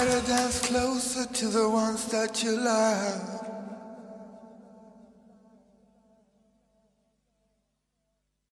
gotta dance closer to the ones that you love.